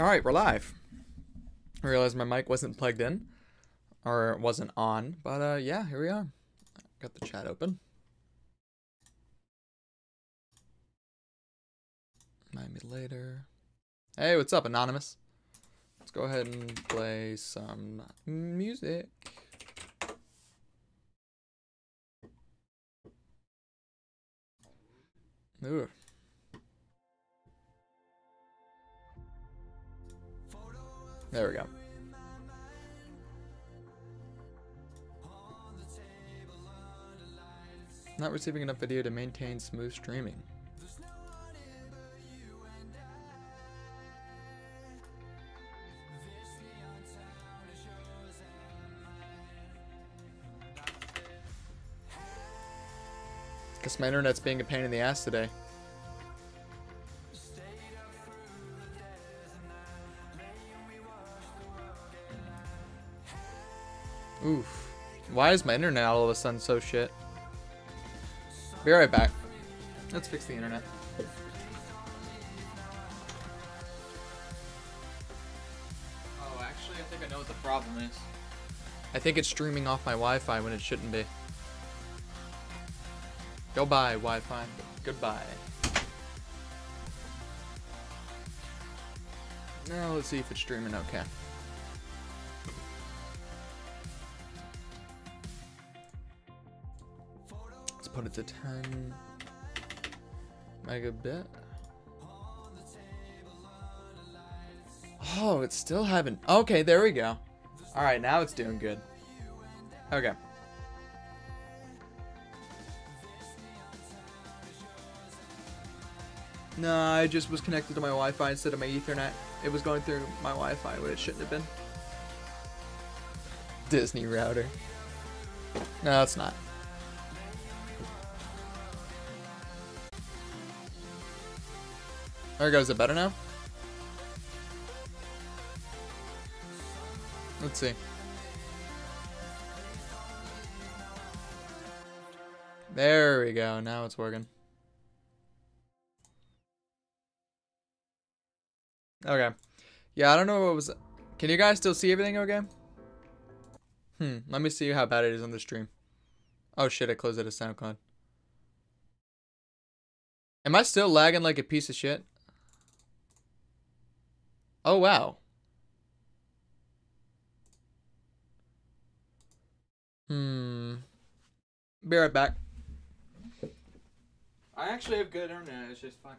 All right, we're live. I realized my mic wasn't plugged in or wasn't on, but uh, yeah, here we are. Got the chat open. Miami later. Hey, what's up, Anonymous? Let's go ahead and play some music. Ooh. There we go. Not receiving enough video to maintain smooth streaming. Guess my internet's being a pain in the ass today. Oof. Why is my internet all of a sudden so shit? Be right back. Let's fix the internet. Oh, actually, I think I know what the problem is. I think it's streaming off my Wi-Fi when it shouldn't be. Go bye, Wi-Fi. Goodbye. Now let's see if it's streaming okay. Put it to 10 megabit. Oh, it's still having. Okay, there we go. All right, now it's doing good. Okay. No, I just was connected to my Wi-Fi instead of my Ethernet. It was going through my Wi-Fi, but it shouldn't have been. Disney router. No, it's not. There go. Is it better now? Let's see. There we go. Now it's working. Okay. Yeah, I don't know what was... Can you guys still see everything okay? Hmm, let me see how bad it is on the stream. Oh shit, I closed it as SoundCloud. Am I still lagging like a piece of shit? Oh, wow. Hmm. Be right back. I actually have good internet, it's just fine.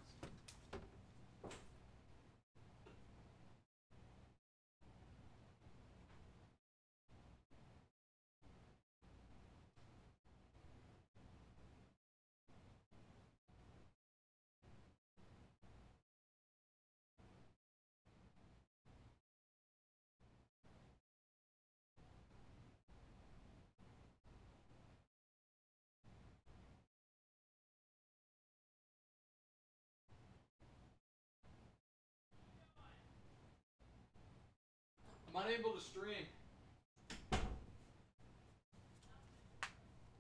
I'm to stream.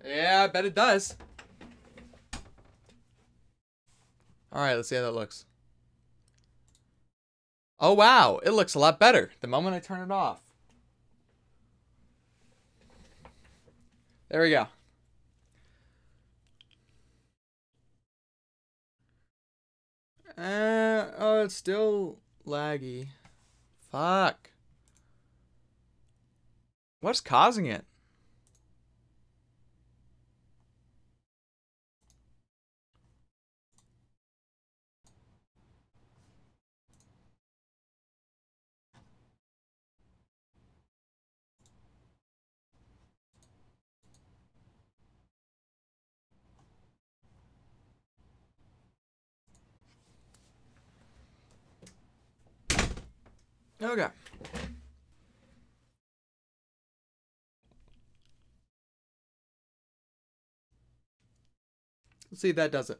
Yeah, I bet it does. Alright, let's see how that looks. Oh, wow. It looks a lot better the moment I turn it off. There we go. Uh, oh, it's still laggy. Fuck. What's causing it? Okay. Let's see if that does it.